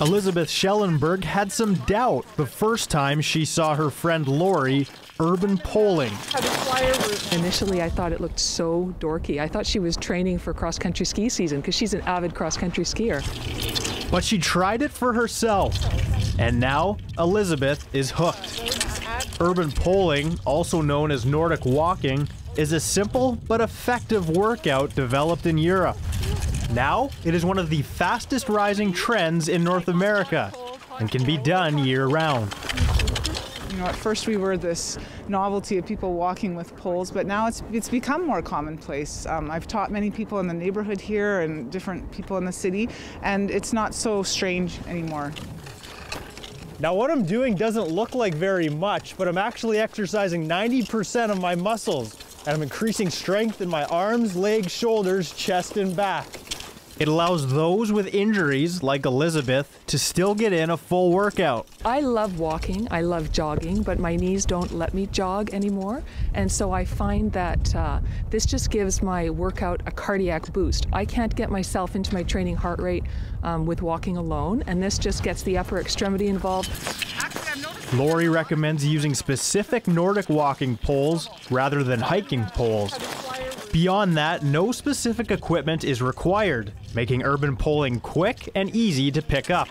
Elizabeth Schellenberg had some doubt the first time she saw her friend Lori urban poling. Initially, I thought it looked so dorky. I thought she was training for cross country ski season because she's an avid cross country skier. But she tried it for herself. And now Elizabeth is hooked. Urban poling, also known as Nordic walking, is a simple but effective workout developed in Europe. Now, it is one of the fastest rising trends in North America and can be done year round. You know, at first we were this novelty of people walking with poles, but now it's it's become more commonplace. Um, I've taught many people in the neighborhood here and different people in the city, and it's not so strange anymore. Now what I'm doing doesn't look like very much, but I'm actually exercising 90% of my muscles, and I'm increasing strength in my arms, legs, shoulders, chest, and back. It allows those with injuries, like Elizabeth, to still get in a full workout. I love walking, I love jogging, but my knees don't let me jog anymore. And so I find that uh, this just gives my workout a cardiac boost. I can't get myself into my training heart rate um, with walking alone, and this just gets the upper extremity involved. Lori recommends using specific Nordic walking poles rather than hiking poles. Beyond that, no specific equipment is required, making urban poling quick and easy to pick up.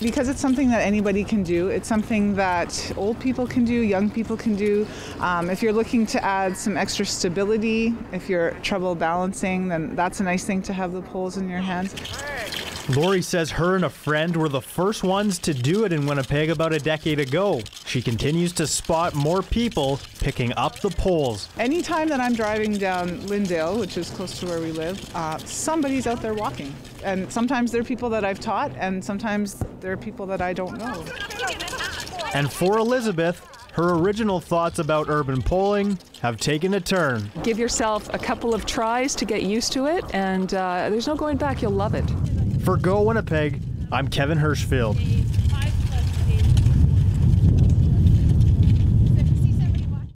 Because it's something that anybody can do, it's something that old people can do, young people can do. Um, if you're looking to add some extra stability, if you're trouble balancing, then that's a nice thing to have the poles in your hands. Lori says her and a friend were the first ones to do it in Winnipeg about a decade ago. She continues to spot more people picking up the poles. Anytime that I'm driving down Lyndale, which is close to where we live, uh, somebody's out there walking. And sometimes they're people that I've taught, and sometimes they're people that I don't know. And for Elizabeth, her original thoughts about urban poling have taken a turn. Give yourself a couple of tries to get used to it, and uh, there's no going back. You'll love it. For Go Winnipeg, I'm Kevin Hirschfield.